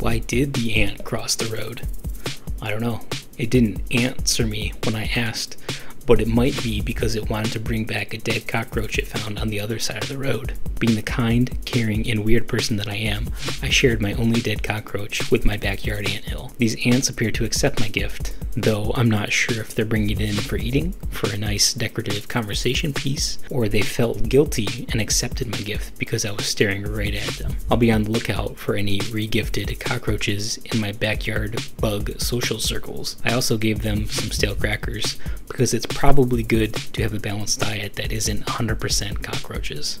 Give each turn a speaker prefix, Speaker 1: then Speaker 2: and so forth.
Speaker 1: Why did the ant cross the road? I don't know. It didn't answer me when I asked, but it might be because it wanted to bring back a dead cockroach it found on the other side of the road. Being the kind, caring, and weird person that I am, I shared my only dead cockroach with my backyard ant hill. These ants appear to accept my gift, though I'm not sure if they're bringing it in for eating, for a nice decorative conversation piece, or they felt guilty and accepted my gift because I was staring right at them. I'll be on the lookout for any regifted cockroaches in my backyard bug social circles. I also gave them some stale crackers because it's probably good to have a balanced diet that isn't 100% cockroaches.